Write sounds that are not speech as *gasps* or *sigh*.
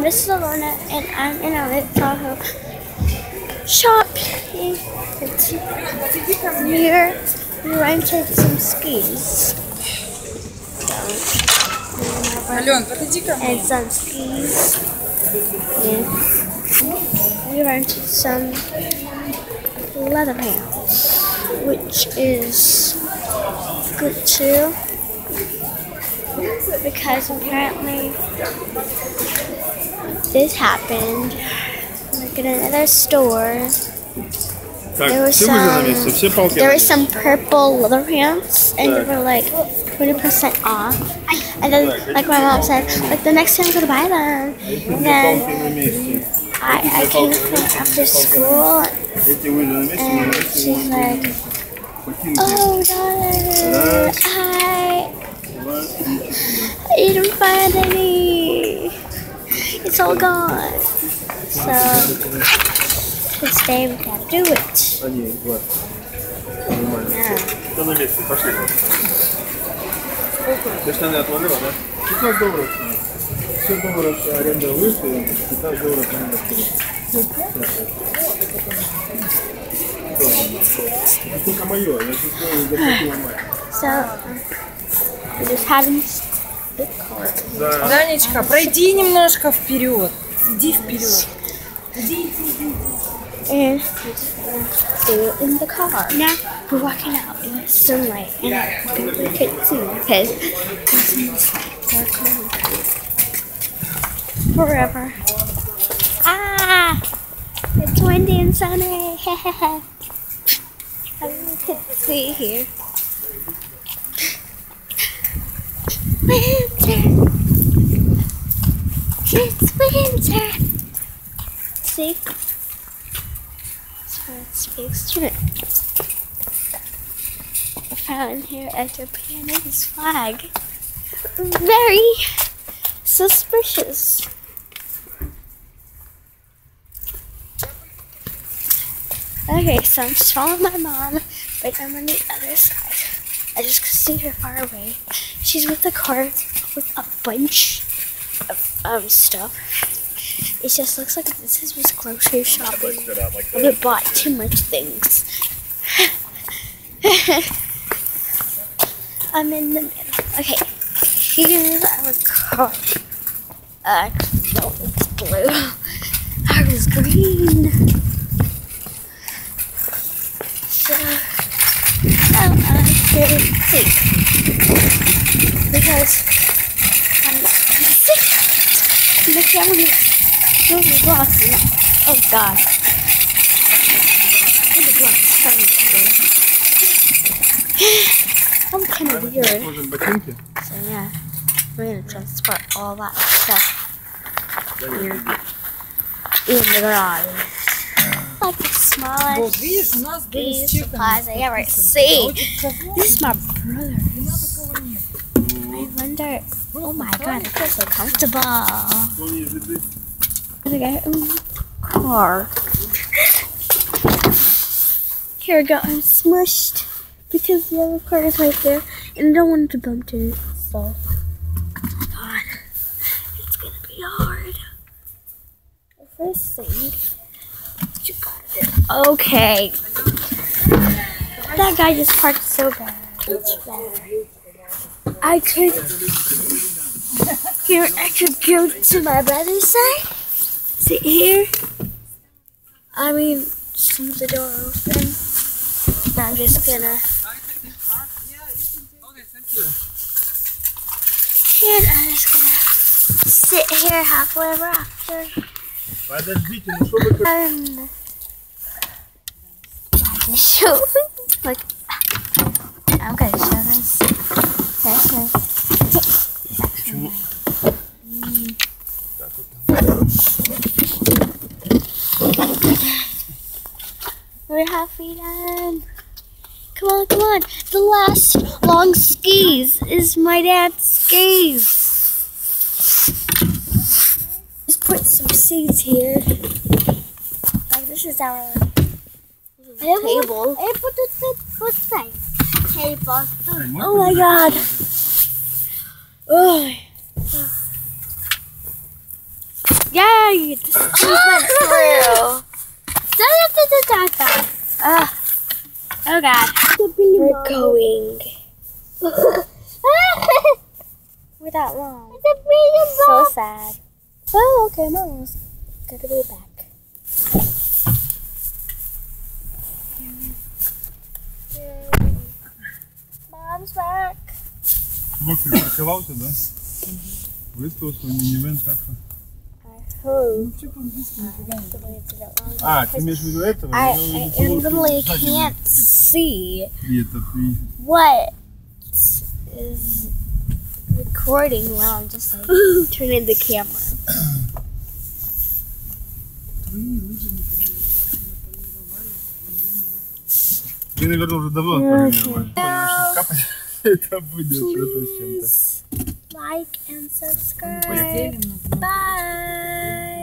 name is Solana and I'm in a Lake Tahoe shop. It's we rented some skis. And some skis. And we rented some leather pants, which is good too because apparently this happened. Like in another store. Так, There was все были на some- месте, все палки. There на were месте. some purple leather pants, and they were like 20% off. And then, like my mom said, like the next time I'm gonna buy them. And then Палки на месте. I, I came home after school, Эти были на месте, мы на and месте she's можем like, ботинки. "Oh, daughter, I, Два, три, четыре. I didn't find any. It's all gone." So this day we gotta do it. А, нет, два. Нормально. Yeah. Все на месте, пошли. Ты штаны отложила, да? 15 долларов. 100 долларов аренда вышла, 15 долларов аренда Это только мое, я тут заплатила мать. So we just had them big cart. Да. Данечка, пройди немножко вперед. Иди вперед. and still in the car. Now we're walking out in the sunlight, and I think we can't see because it's dark corner. forever. Ah, it's windy and sunny. I really can't see here. It's winter. It's winter. See? So it speaks it. I found here a Japanese flag. Very suspicious. Okay, so I'm just following my mom, but I'm on the other side. I just could see her far away. She's with a car with a bunch of um, stuff. It just looks like this is just grocery shopping. We bought too much things. *laughs* I'm in the middle. Okay, here's our car. Uh, no, it's blue. *laughs* Ours is green. So, now I sick because I'm sick. The camera is glasses. Oh god. The glass. *gasps* I'm kind of weird. So yeah, we're gonna transport all that stuff here in the garage smallest the smallest these supplies I ever see. This is my brother. I wonder. Oh my god, it feels so comfortable. I got a car. Here we go. I'm smushed because the other car is right there, and I don't want to bump into it. So, God, it's gonna be hard. First thing. You got it. Okay. That guy just parked so bad. I could. Here, I could go to my brother's side. Sit here. I mean, just leave the door open. I'm just gonna. And I'm just gonna sit here halfway after. *laughs* an issue. Look. I'm gonna show this. We're halfway done. Come on, come on. The last long skis is my dad's skis. Let's put some seeds here. Like this is our table. I put it for thing. Table. Oh my god. Oh. right. We went through. Don't have to do that fast. Ugh. *laughs* Oh God. We're going. *laughs* We're that long. It's a So sad. Oh, okay, I'm. Gotta go back. Mom's back Чувак припаркувався, да? Виставив свій мінівен, так що. I hope. Somebody did it wrong. А, ти маєш в виду этого? I, Я I, имею в I виду того, literally что сзади can't see И это твои. what is recording while I'm just *gasps* like turning the camera. Ты, наверное, уже давно отправили. Капать. Это будет что-то с чем-то. Лайк и subscribe. Бай.